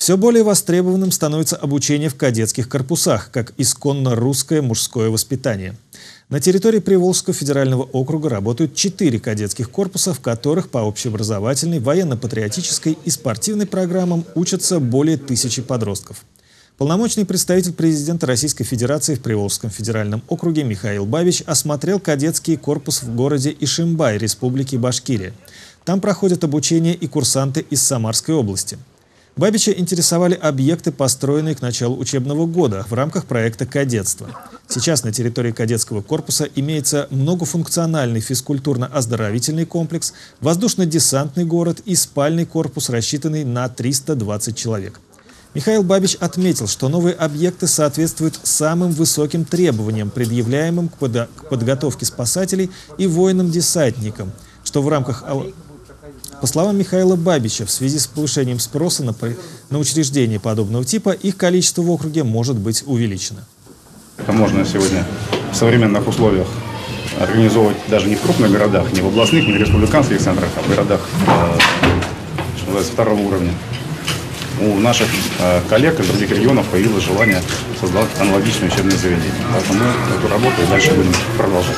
Все более востребованным становится обучение в кадетских корпусах, как исконно русское мужское воспитание. На территории Приволжского федерального округа работают четыре кадетских корпуса, в которых по общеобразовательной, военно-патриотической и спортивной программам учатся более тысячи подростков. Полномочный представитель президента Российской Федерации в Приволжском федеральном округе Михаил Бабич осмотрел кадетский корпус в городе Ишимбай, Республики Башкирия. Там проходят обучение и курсанты из Самарской области. Бабича интересовали объекты, построенные к началу учебного года в рамках проекта «Кадетство». Сейчас на территории кадетского корпуса имеется многофункциональный физкультурно-оздоровительный комплекс, воздушно-десантный город и спальный корпус, рассчитанный на 320 человек. Михаил Бабич отметил, что новые объекты соответствуют самым высоким требованиям, предъявляемым к подготовке спасателей и воинам-десантникам, что в рамках по словам Михаила Бабича, в связи с повышением спроса на, на учреждения подобного типа, их количество в округе может быть увеличено. Это можно сегодня в современных условиях организовывать даже не в крупных городах, не в областных, не в республиканских центрах, а в городах э, что второго уровня. У наших э, коллег из других регионов появилось желание создавать аналогичные учебные заведения. Поэтому мы эту работу дальше будем продолжать.